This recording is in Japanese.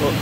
あ